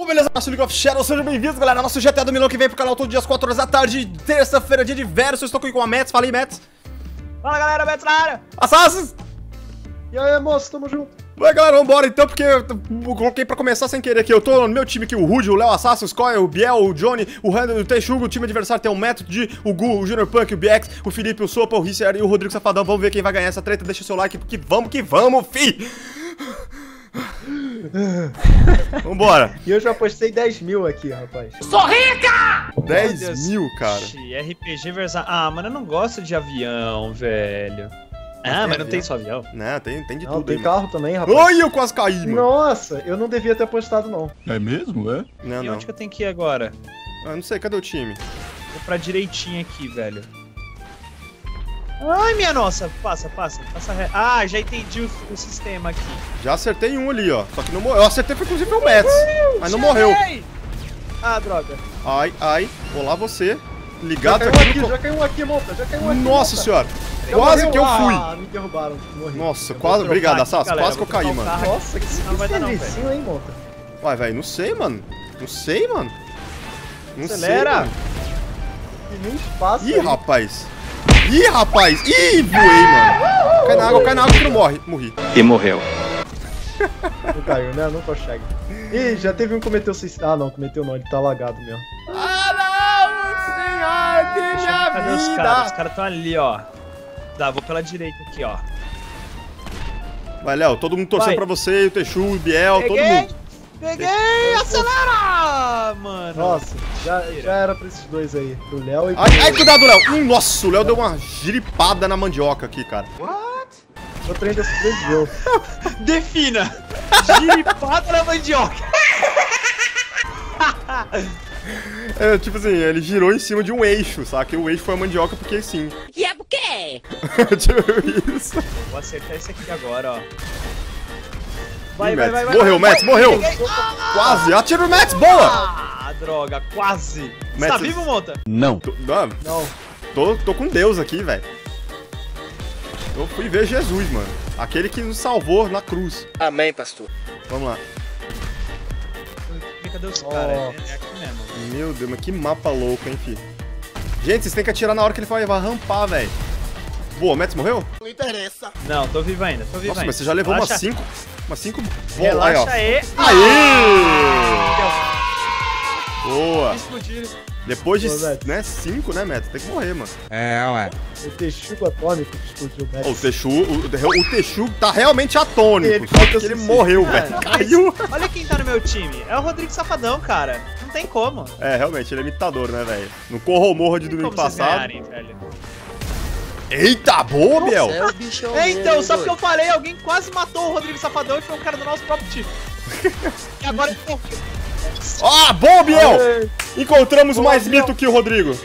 Bom, beleza, nosso League of Shadows, sejam bem-vindos, galera. Nosso GTA do Milão que vem pro canal todo dia às 4 horas da tarde, terça-feira, dia de verso. Eu estou aqui com a Mets, fala aí, Mets. Fala galera, Beto na área! Assassins! E aí, moço, tamo junto. Vai, galera, vambora então, porque eu coloquei pra começar sem querer aqui. Eu tô no meu time aqui, o Rude, o Léo Assassin, o Scoy, o Biel, o Johnny, o Randall, o Texugo, o time adversário tem o Method, o Gu, o Junior Punk, o BX, o Felipe, o Sopa, o Risser e o Rodrigo Safadão. Vamos ver quem vai ganhar essa treta. Deixa o seu like, porque vamos que vamos, fi! Vambora! E eu já postei 10 mil aqui, rapaz. 10 mil, cara. RPG versus... Ah, mano, eu não gosto de avião, velho. Ah, mas não avião? tem só avião. Né, tem, tem de Não, tudo tem aí, carro também, rapaz. mano. Ai, eu quase caí, mano. Nossa, eu não devia ter postado, não. É mesmo, é? Não, e não. onde que eu tenho que ir agora? Ah, não sei, cadê o time? Vou pra direitinho aqui, velho. Ai, minha nossa! Passa, passa, passa re... Ah, já entendi o, o sistema aqui. Já acertei um ali, ó. Só que não morreu. Eu acertei foi inclusive o Mets, mas não morreu. Ah, droga. Ai, ai. Olá você. Já Ligado caiu um aqui no... já caiu um aqui, monta, já caiu um aqui. Nossa monta. senhora. Já Quase morreu? que eu fui. Ah, me derrubaram, morri. Nossa, Eu quase. Obrigado, galera, Quase que eu caí, mano. carro. Nossa, que, que Não vai dar não, servicinho, hein, monta. Vai, velho. Não sei, mano. Não sei, mano. Não Acelera. sei. Mano. E nem espaço. Ih, aí. rapaz. Ih, rapaz. Ih, voei, mano. Cai na água, cai na água que não morre. Morri. E morreu. Não caiu, né? Não consegue. Ih, já teve um que cometeu suicídio. Ah, não, cometeu não, ele tá lagado mesmo. Ah, não, senhor Cadê os caras? Os caras estão ali, ó. Tá, vou pela direita aqui, ó. Vai, Léo. Todo mundo torcendo Vai. pra você. O Texu, o Biel, todo Peguei! mundo. Peguei! Acelera! Mano. Nossa, já, já era pra esses dois aí. Pro Léo e pro... Ai, ai, cuidado, Léo. Hum, nossa, o Léo deu uma giripada na mandioca aqui, cara. O trem ainda sobreviveu. Defina! Giripada na mandioca! É, tipo assim, ele girou em cima de um eixo, saca? E o eixo foi a mandioca porque sim. E é por quê? tipo isso. Vou acertar esse aqui agora, ó. Ih, Mets. Morreu, Mets, morreu. Quase. Atira o Mets, boa. Ah, droga, quase. Você Mets- tá vivo, Monta? Não. Tô, não, Não. tô, tô com Deus aqui, velho. Eu fui ver Jesus, mano. Aquele que nos salvou na cruz. Amém, pastor. Vamos lá. Cadê os Ó. caras? É, é aqui mesmo. Meu Deus, mas que mapa louco, hein, fi. Gente, vocês têm que atirar na hora que ele vai, vai rampar, velho. Boa, o Mets morreu? Não, tô vivo ainda, tô vivo Nossa, ainda. mas você já levou Relaxa, umas 5. Umas 5 Relaxa aí. Aê! Boa! Depois de, né, 5, né, Mets? Tem que morrer, mano. É, ué. O texugo atômico que explodiu o Ó, o o, tá realmente atônico. Ele só que ele suicídio. morreu, Ah, velho. Caiu. Olha quem tá no meu time. É o Rodrigo Safadão, cara. Não tem como. É, realmente, ele é imitador, né, velho? No Corro ou Morra de domingo como vocês passado. ganharem, velho. Eita, boa, Biel! É o bichão. É, então, só porque eu falei, alguém quase matou o Rodrigo Safadão e foi um cara do nosso próprio time. e agora ele morreu. Ah, bom, Biel! Aê, Encontramos Boa, mais Biel. mito que o Rodrigo.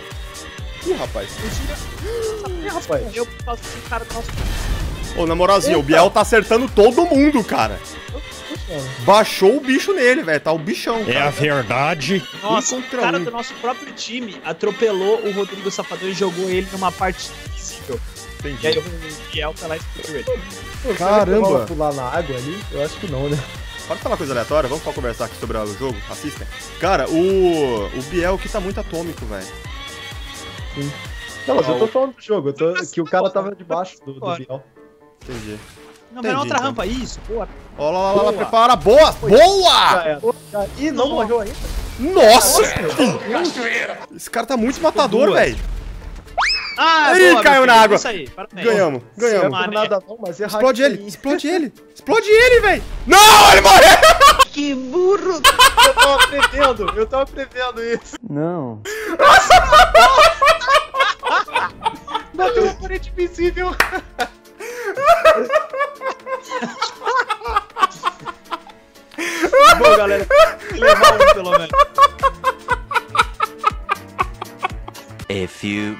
Ih, rapaz. Ih, rapaz. Eu por causa desse cara do nosso time. Ô, na moralzinha, o. Biel tá acertando todo mundo, cara. Baixou o bicho nele, velho. Tá o bichão, É a cara. verdade. Nossa, o contra cara um. do nosso próprio time atropelou o Rodrigo Safadão e jogou ele numa parte invisível. E aí Entendi. o Biel tá lá e explodiu ele. que Caramba. pular na água ali? Eu acho que não, né? Pode falar coisa aleatória? Vamos só conversar aqui sobre o jogo? Assistem. Cara, o. O Biel aqui tá muito atômico, velho. Não, mas eu tô falando do jogo. Eu tô... Que o cara tava debaixo do, do. Biel. Entendi. Não, vai na Entendi, outra então. rampa. Isso, boa. Ó, lá, lá, lá, Boa. prepara. Boa! Boa! Já- Ih, não Nossa. morreu ainda? Nossa! Esse cara tá muito matador, velho. Ah, Ih, boa, caiu na filho, água. Isso aí, parabéns. Ganhamos, Não é ganhamos. por nada não, mas é Explode ele, aí. explode ele. Explode ele, velho. Não, ele morreu! Que burro. Eu tava prevendo, eu tava prevendo isso. Não. Bateu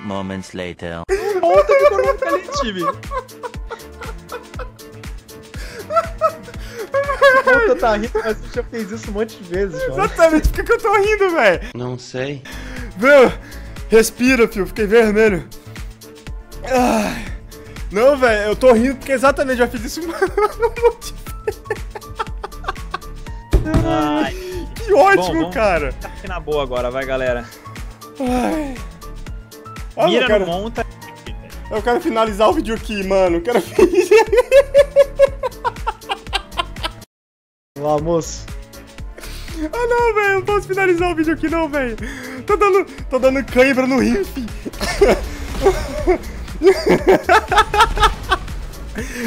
moments later. Volta ficou no ali, time. Ponta tá rindo, mas você já fez isso um monte de vezes, mano. Exatamente, por que que eu tô rindo, velho? Não sei. Meu, respira, filho, fiquei vermelho. Ai. Não, velho, eu tô rindo porque exatamente já fiz isso um monte de Ai, Que ótimo, Bom, vamos- cara. Tá aqui na boa agora, vai, galera. Ai. Ah, Mira quero, no monta. eu quero finalizar o vídeo aqui, mano. Eu quero Lá, moço. Ah não, velho, eu não posso finalizar o vídeo aqui não, velho. Tô dando, tô dando cãibra no rim, fi.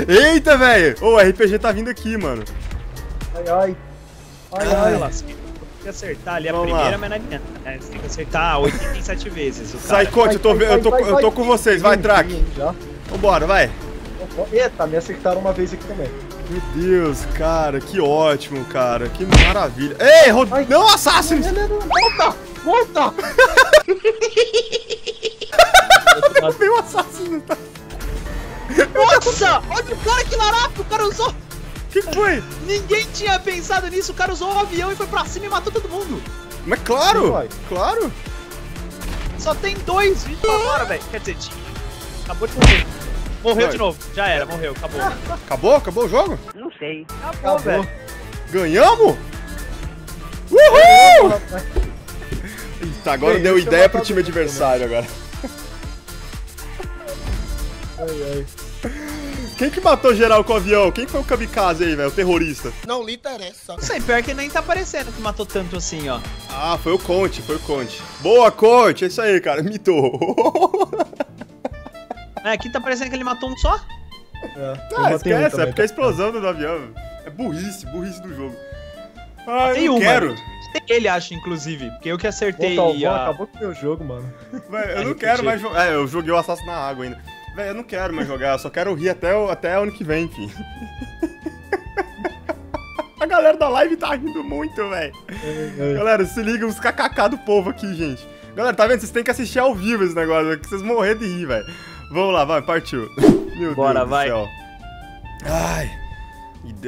Eita, velho. Ô, o RPG tá vindo aqui, mano. Ai, ai. Ai, Ah, ai. Que acertar ali a Vamos primeira, lá. mas não adianta, né? Você tem que acertar 87 vezes. O Sai, coach, eu tô, Vai, eu tô, vai, eu tô vai. com vocês. Vai, track. Vambora, vai. Eita, me acertaram uma vez aqui também. Meu Deus, cara, que ótimo, cara. Que maravilha. Ei, Rod... Ai. Não, Assassin's! Não, não, não, volta! Volta! Veio o Assassin's. tá? Nossa! Olha o cara que larápio! O cara usou. O que que foi? Ninguém tinha pensado nisso. O cara usou um avião e foi pra cima e matou todo mundo. Mas claro, Vai. claro. Só tem dois vídeos pra fora, velho. Quer dizer, tinha. Acabou de morrer. Morreu Vai. de novo. Já era, morreu. Acabou. Acabou? Acabou o jogo? Não sei. Acabou, Acabou. velho. Ganhamos? Uhul! Eita, agora Bem, deu ideia pro time adversário agora. Ai, ai. Quem que matou geral com o avião? Quem foi o kamikaze aí, velho? O terrorista? Não lhe interessa. Não sei, pior que nem tá aparecendo que matou tanto assim, ó. Ah, foi o Conte, foi o Conte. Boa, Conte, é isso aí, cara. Mitou. É, aqui tá parecendo que ele matou um só. É, Ah, matei um esquece, é também, porque a tá? explosão do avião. É burrice, burrice do jogo. Ah, eu não uma. quero. Tem ele, acho, inclusive. Porque eu que acertei Pô, Talvão, a... acabou com o meu jogo, mano. Eu não RPG. quero mais jogar. É, eu joguei o Assassin's na água ainda. Véi, eu não quero mais jogar, eu só quero rir até, o- até ano que vem, enfim. A galera da live tá rindo muito, velho. Ai, ai. Galera, se liga os kkk do povo aqui, gente. Galera, tá vendo? Vocês têm que assistir ao vivo esse negócio, que vocês morreram de rir, velho. Vamos lá, vai, partiu. Meu Bora, Deus vai. do céu. Ai.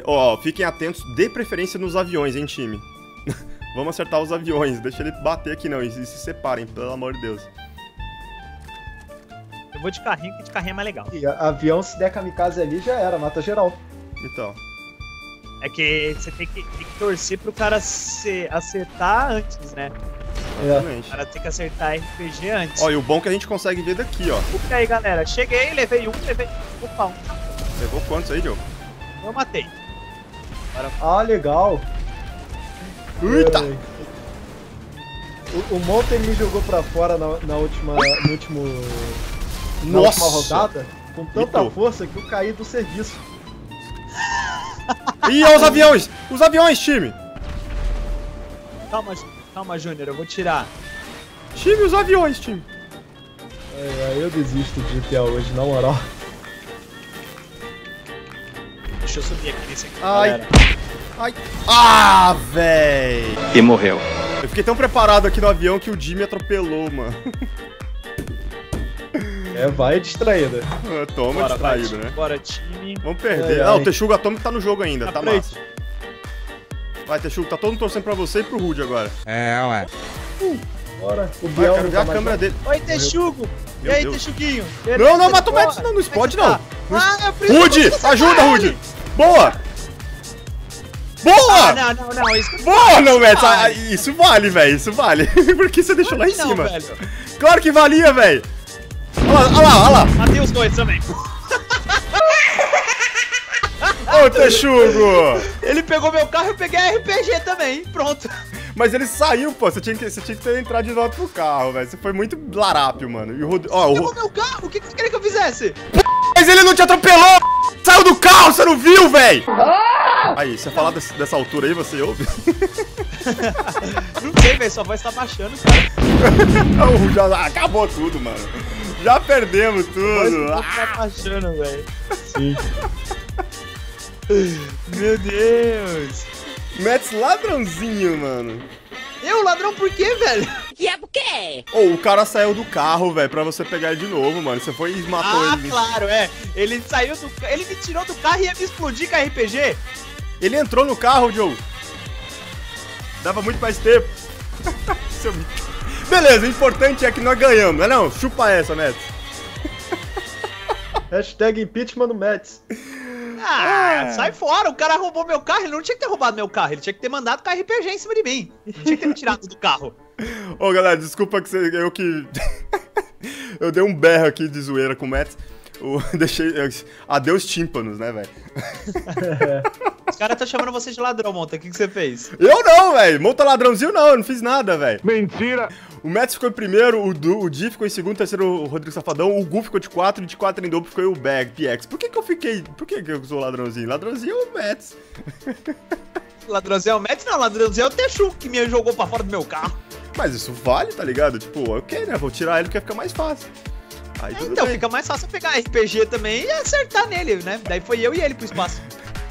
Ó, fiquem atentos, de preferência nos aviões, hein, time. Vamos acertar os aviões, deixa ele bater aqui não, e se separem, pelo amor de Deus. Eu vou de carrinho, que de carrinho é mais legal. E avião, se der kamikaze ali, já era, mata geral. Então. É que você tem que, tem que torcer pro cara se, acertar antes, né? É. O Exatamente. cara tem que acertar RPG antes. Ó, e o bom é que a gente consegue ver daqui, ó. E aí, galera, cheguei, levei um, levei. Opa, um. Levou quantos aí, Joe? Eu matei. Ah, legal. Eita! O, o Monten me jogou pra fora na, na última, no último, na Nossa! última rodada com tanta Mitou. força que eu caí do serviço. Ih, ó os aviões! Os aviões, time! Calma, calma, Júnior, eu vou tirar. Time, os aviões, time! Ai, ai, eu desisto de GTA hoje, na moral. Deixa eu subir aqui nesse aqui, Ai. galera. Ai. Ah, véi! E morreu. Eu fiquei tão preparado aqui no avião que o Jimmy atropelou, mano. É, vai distraída. Ah, Toma Bora, vai, distraído, time. né? Bora, time. Vamos perder. Ai, Ah, ai. o Texugo Atômico tá no jogo ainda, tá frente. massa. Vai, Texugo, tá todo mundo torcendo pra você e pro Rude agora. É, ué. Bora, o Vai, quero não ver tá a mais câmera dele. Oi, Texugo! E aí. Texuguinho? Não, não, mata o. Médici, não, não explode, é não. tá? Ah, Rude! Ajuda. Rude! Boa! Ah, Boa! não, não, não, isso Boa, não, Médici! vale. Ah, Isso vale, velho, isso vale. Por que você deixou lá em não, cima? velho. Claro que valia, velho! Olha lá, olha lá, olha lá! Matei os dois também. Ô, Texugo! Ele pegou meu carro e eu peguei a RPG também. Pronto. Mas ele saiu, pô. Você tinha que, você tinha que ter entrado de volta pro carro, velho. Você foi muito larápio, mano. E o Rod... Ó, o Pegou Ro- meu carro? O que você queria que eu fizesse? Mas ele não te atropelou! Saiu do carro, você não viu, velho? Aí, você falar desse- dessa altura aí, você ouve? Não sei, velho. Sua voz tá baixando, cara. Já acabou tudo, mano. Já perdemos tudo. voz tá baixando, velho. Sim. Meu Deus. Mets ladrãozinho, mano. Eu, ladrão, por quê, velho? E é por quê? Ô, o cara saiu do carro, velho, pra você pegar ele de novo, mano. Você foi e matou Ah, ele. claro, é. Ele saiu do Ele me tirou do carro e ia me explodir com a RPG. Ele entrou no carro, Joe. Dava muito mais tempo. Seu bicho. Beleza, o importante é que nós ganhamos, não é não? Chupa essa, Mets. Hashtag impeachment no Mets. Ah, sai fora, o cara roubou meu carro, ele não tinha que ter roubado meu carro, ele tinha que ter mandado com RPG em cima de mim. Não tinha que ter me tirado do carro. Ô, galera, desculpa que você, eu que... eu dei um berro aqui de zoeira com o Mets. Eu deixei... eu- Adeus tímpanos, né, velho? Os caras tá chamando você de ladrão, Monta. O que, que você fez? Eu não, velho. Monta ladrãozinho não, eu não fiz nada, velho. Mentira! O Mets ficou em primeiro, o, du, o Di ficou em segundo, terceiro o Rodrigo Safadão, o Gu ficou de quatro, e de quatro em dobro ficou o Bag, PX. Por que que eu fiquei... Por que que eu sou ladrãozinho? Ladrãozinho é o Mets. Ladrãozinho é o Mets? Não, ladrãozinho é o Techu que me jogou pra fora do meu carro. Mas isso vale, tá ligado? Tipo, ok, né? Vou tirar ele porque fica mais fácil. Aí tudo Então bem. fica mais fácil eu pegar RPG também e acertar nele, né? Daí foi eu e ele pro espaço.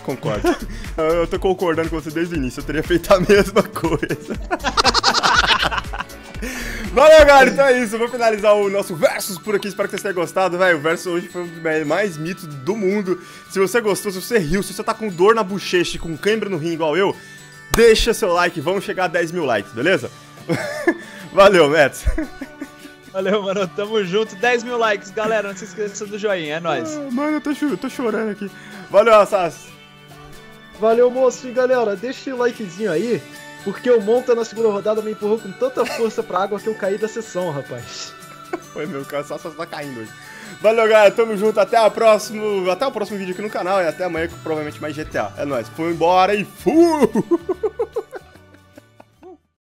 Concordo. eu tô concordando com você desde o início, eu teria feito a mesma coisa. Valeu, galera, então é isso. Eu vou finalizar o nosso Versus por aqui. Espero que vocês tenham gostado, velho. O Versus hoje foi um dos mais mitos do mundo. Se você gostou, se você riu, se você tá com dor na bochecha e com cãibra no rim igual eu, deixa seu like. Vamos chegar a 10 mil likes, beleza? Valeu, Mets. Valeu, mano. Tamo junto. 10 mil likes, galera. Não se esqueça do joinha. É nóis. Ah, Mano, eu tô, tô chorando aqui. Valeu, Assas. Valeu, moço. E galera, deixa o likezinho aí, porque o Monta na segunda rodada me empurrou com tanta força pra água que eu caí da sessão, rapaz. Foi meu, o Assas tá caindo hoje. Valeu, galera. Tamo junto. Até a próximo, até o próximo vídeo aqui no canal e até amanhã provavelmente mais GTA. É nóis. Fui embora e fui!